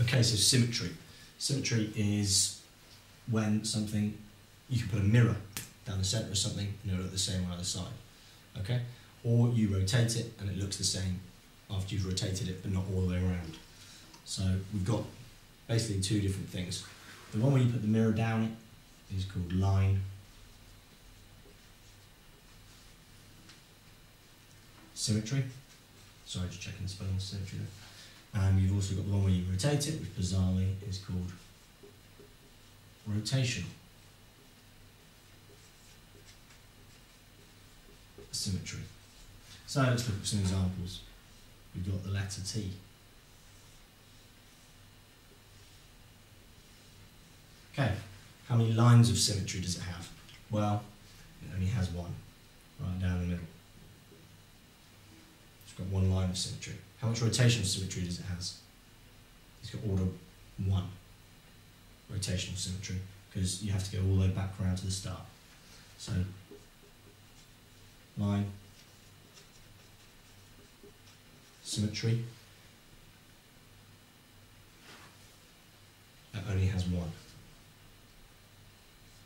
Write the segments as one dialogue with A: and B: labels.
A: Okay, so symmetry. Symmetry is when something, you can put a mirror down the centre of something and it'll look the same on either side. Okay? Or you rotate it and it looks the same after you've rotated it but not all the way around. So we've got basically two different things. The one where you put the mirror down is called line. Symmetry. Sorry, just checking the spelling of symmetry there. And you've also got the one where you rotate it, which bizarrely is called rotational symmetry. So let's look at some examples. We've got the letter T. Okay, how many lines of symmetry does it have? Well, it only has one, right down the middle. Got one line of symmetry. How much rotational symmetry does it have? It's got order one rotational symmetry because you have to go all the way back around to the start. So, line, symmetry, that only has one.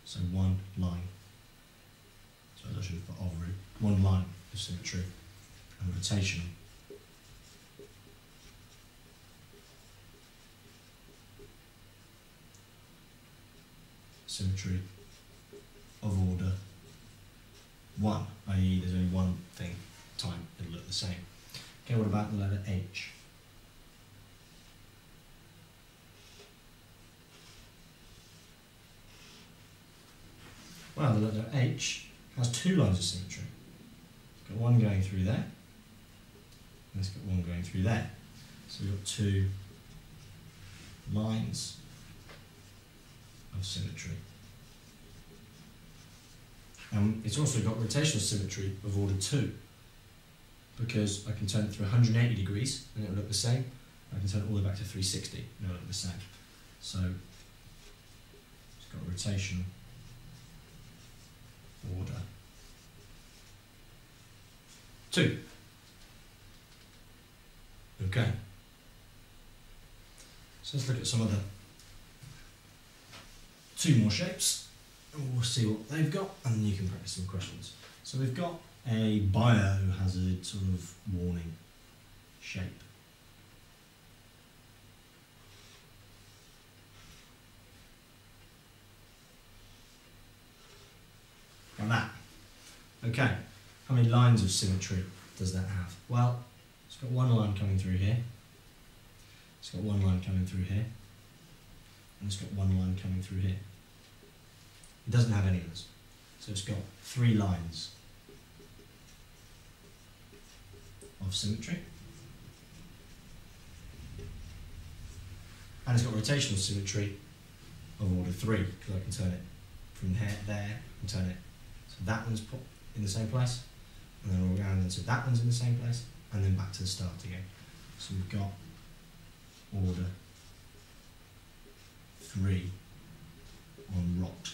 A: So one line. So I should have put root. One line of symmetry rotation. Symmetry of order one, i.e. there's only one thing time it'll look the same. Okay, what about the letter H? Well, the letter H has two lines of symmetry. Got one going through there, it's got one going through there. So we've got two lines of symmetry. And it's also got rotational symmetry of order 2 because I can turn it through 180 degrees and it'll look the same. I can turn it all the way back to 360 and it'll look the same. So it's got rotational order 2. Okay. So let's look at some other two more shapes and we'll see what they've got and then you can practice some questions. So we've got a buyer who has a sort of warning shape. Like that. Okay, how many lines of symmetry does that have? Well, it's got one line coming through here. It's got one line coming through here. And it's got one line coming through here. It doesn't have any others. So it's got three lines of symmetry. And it's got rotational symmetry of order 3, because I can turn it from here, there, and turn it. So that one's put in the same place, and then all around, and so that one's in the same place, and then back to the start again. So we've got order 3 on rot.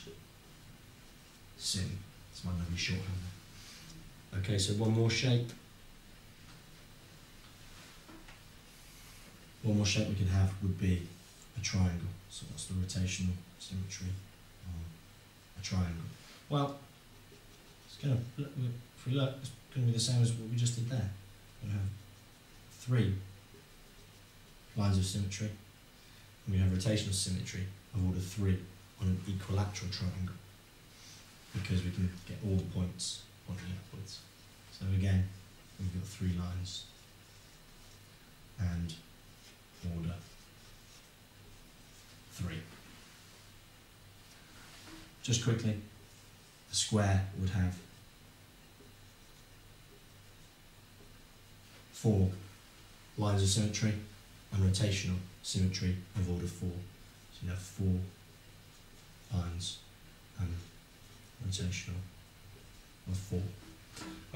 A: Sim. It's my lovely shorthand. Okay, so one more shape. One more shape we could have would be a triangle. So what's the rotational symmetry on a triangle? Well, it's if we look, it's going to be the same as what we just did there. We have three lines of symmetry, and we have rotational symmetry of order three on an equilateral triangle because we can get all the points pointing upwards. So again, we've got three lines and order three. Just quickly, the square would have four lines of symmetry and rotational symmetry of order four. So you have four lines and rotational of four.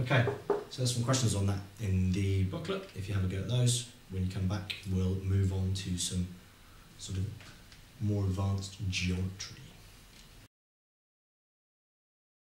A: Okay, so there's some questions on that in the booklet. If you have a go at those, when you come back, we'll move on to some sort of more advanced geometry.